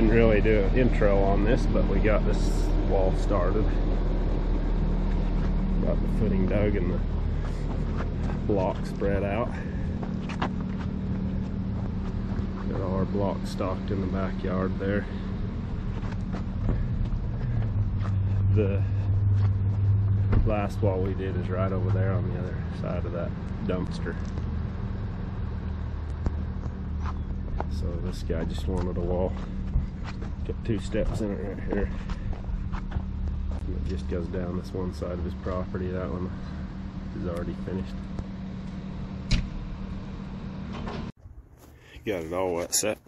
Didn't really do an intro on this, but we got this wall started. Got the footing dug and the block spread out. Got all our blocks stocked in the backyard there. The last wall we did is right over there on the other side of that dumpster. So this guy just wanted a wall. Two steps in it right here. It just goes down this one side of his property. That one is already finished. Got it all wet set.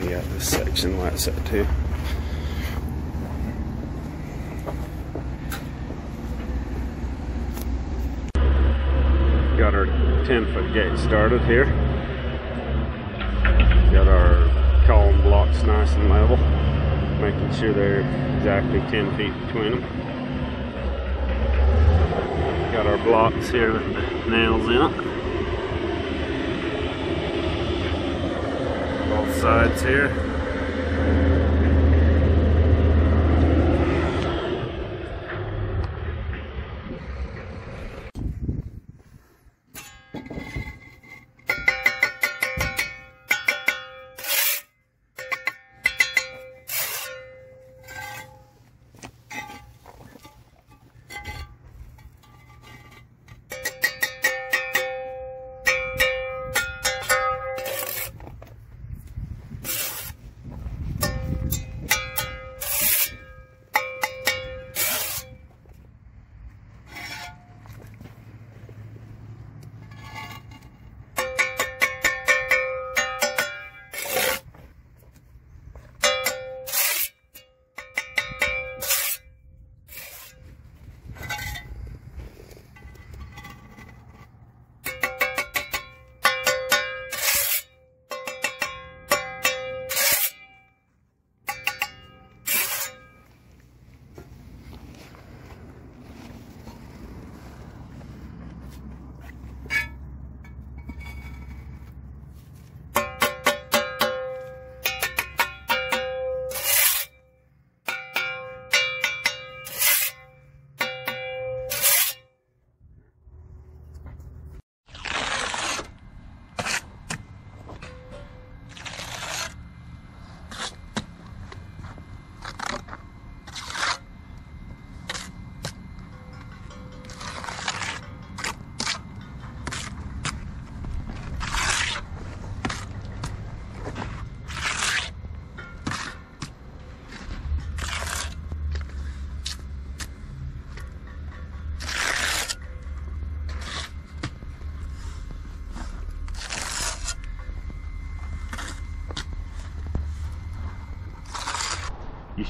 We got this section wet set too. Got our 10 foot gate started here. Got our column blocks nice and level, making sure they're exactly 10 feet between them. Got our blocks here with the nails in it. Sides here.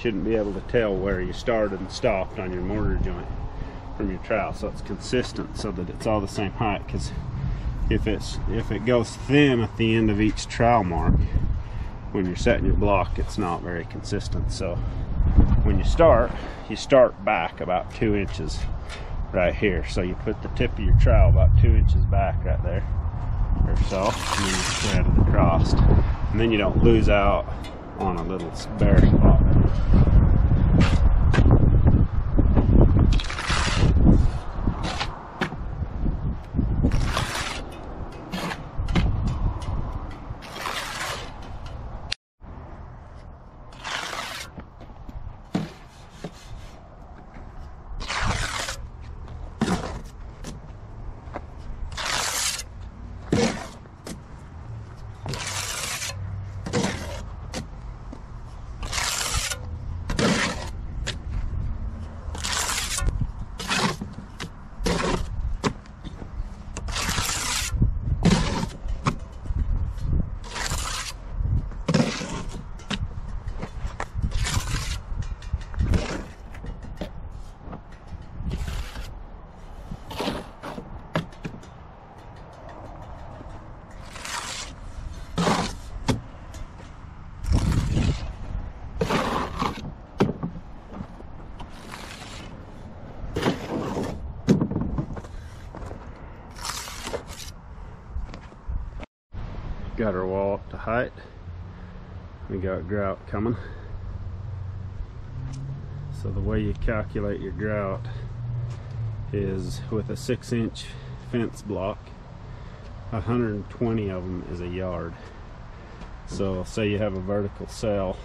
Shouldn't be able to tell where you started and stopped on your mortar joint from your trowel. So it's consistent so that it's all the same height because if it's if it goes thin at the end of each trowel mark when you're setting your block it's not very consistent. So when you start you start back about two inches right here. So you put the tip of your trowel about two inches back right there or so and then you spread it across. And then you don't lose out on a little bare spot our wall up to height. We got grout coming. So the way you calculate your grout is with a six inch fence block, 120 of them is a yard. So say you have a vertical cell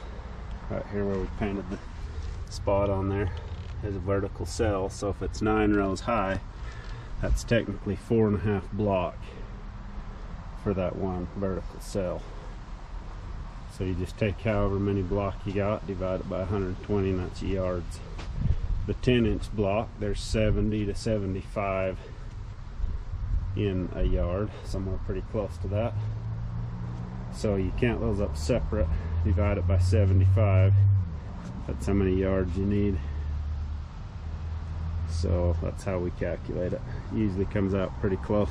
right here where we painted the spot on there is a vertical cell. So if it's nine rows high, that's technically four and a half block for that one vertical cell. So you just take however many block you got, divide it by 120, and that's yards. The 10 inch block, there's 70 to 75 in a yard, somewhere pretty close to that. So you count those up separate, divide it by 75. That's how many yards you need. So that's how we calculate it. Usually comes out pretty close.